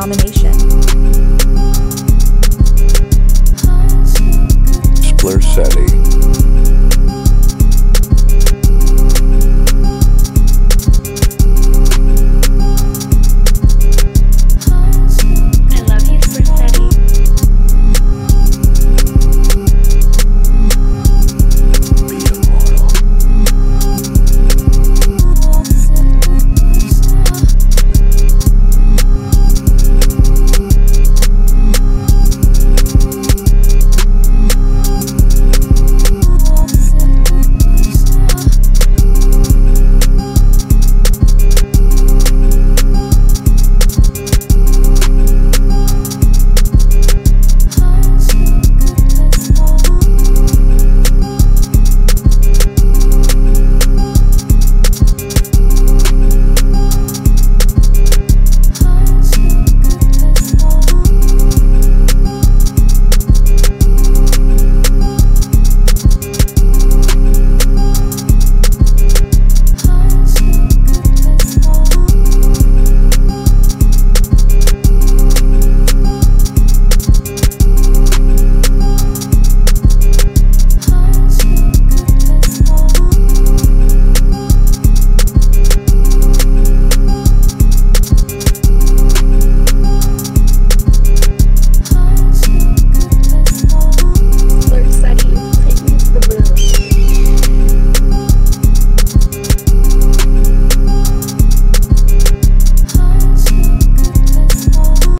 domination. Splur